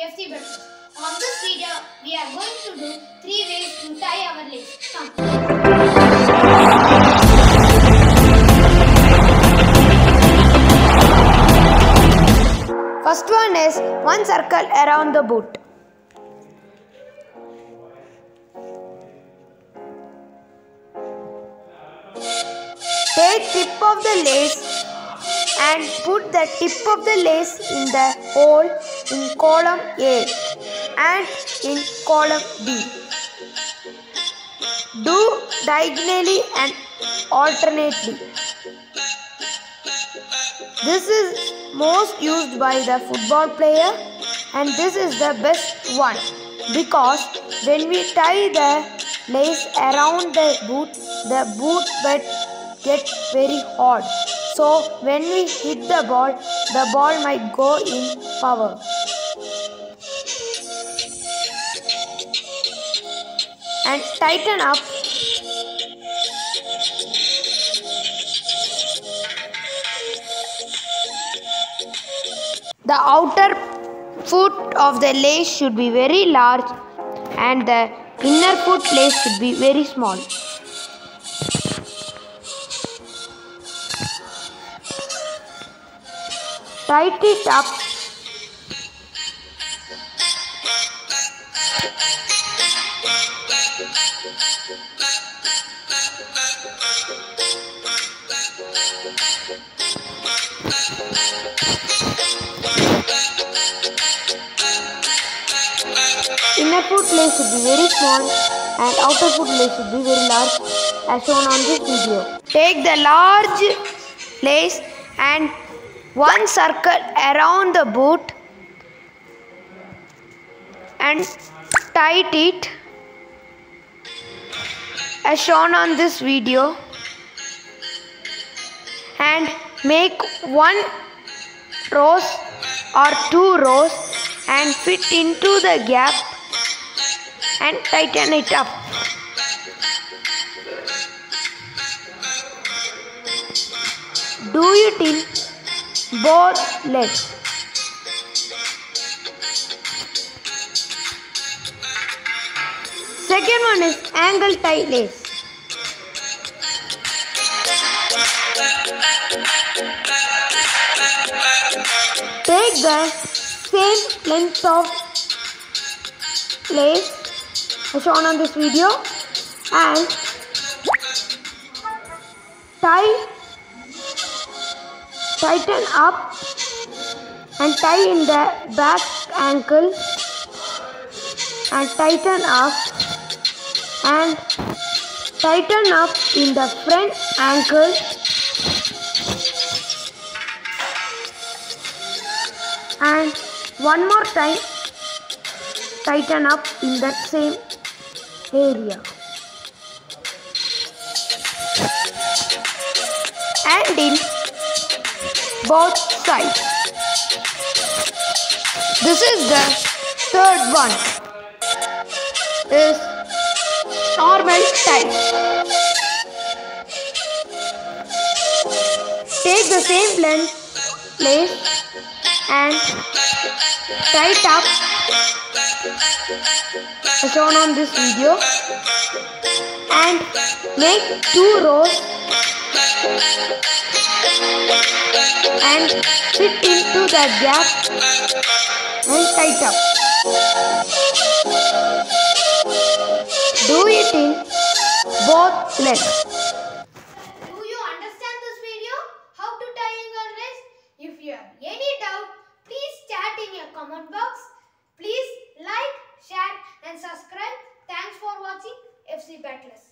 FC Battlers. On this video, we are going to do three ways to tie our lace. Come. First one is one circle around the boot. Take tip of the lace and put the tip of the lace in the hole in column A and in column B. Do diagonally and alternately. This is most used by the football player and this is the best one because when we tie the lace around the boot, the boot bed get very hot. So when we hit the ball, the ball might go in power. And tighten up The outer foot of the lace should be very large and the inner foot lace should be very small. Tight it up Inner foot lace should be very small and outer foot lace should be very large as shown on this video. Take the large lace and one circle around the boot and tight it as shown on this video make one rows or two rows and fit into the gap and tighten it up. Do it in both legs. Second one is angle tie lace. Take the same length of lace shown on this video. And tie tighten up and tie in the back ankle and tighten up and tighten up in the front ankle and one more time tighten up in that same area. And in both sides. This is the third one. Is normal tie take the same length lace and tie it up as shown on this video and make two rows and fit into the gap and tight up. Do it in both legs. Do you understand this video? How to tie your lace? If you have any comment box. Please like, share and subscribe. Thanks for watching FC Battles.